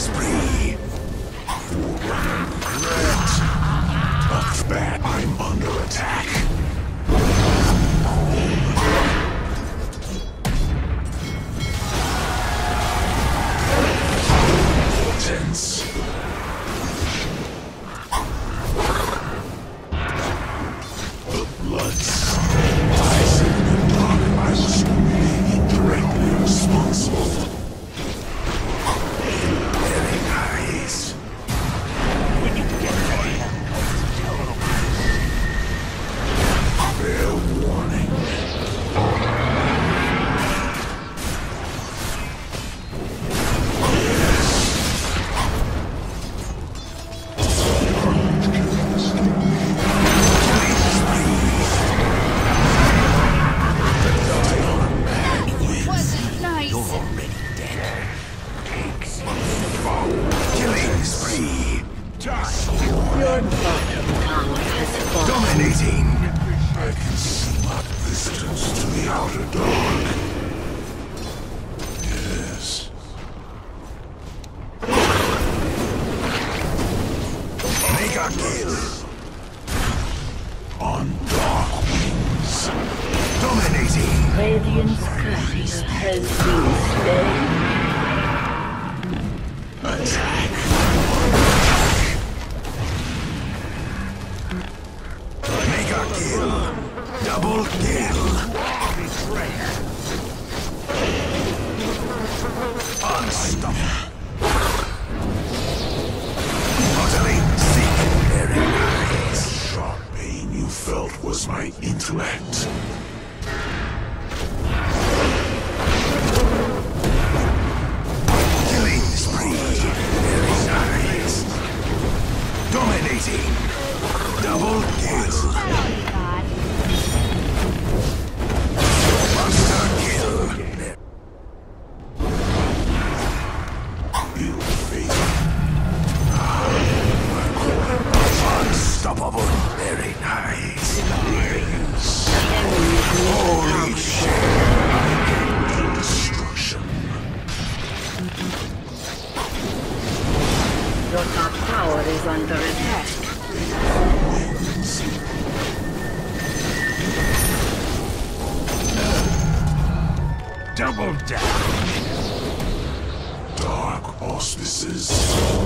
spree. Dominating! I can visitors to the outer dark. Yes. Mega kill! On dark wings. Dominating! Radiant's has been. Kill! Double kill! Unstoppable! Utterly sick, very nice. Sharp pain you felt was my intellect. Killing spree, very nice. Dominating. Double kill. Is under attack. Double down. Dark auspices.